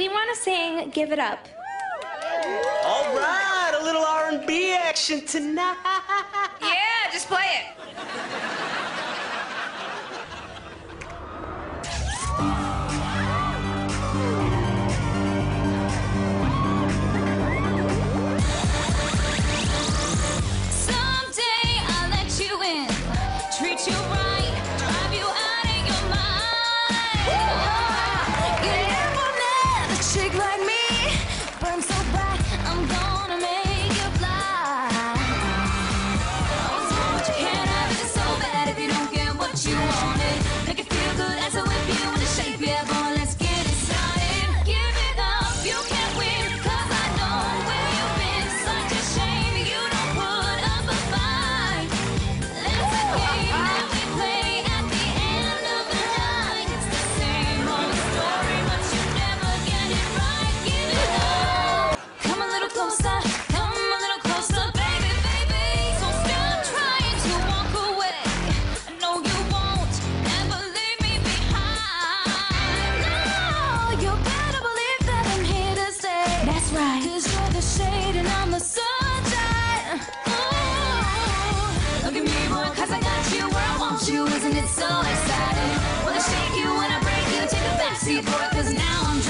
We want to sing Give It Up. All right, a little R&B action tonight. Yeah, just play it. without you, isn't it so exciting? Wanna shake you, wanna break you, take a backseat for it, cause now I'm driving.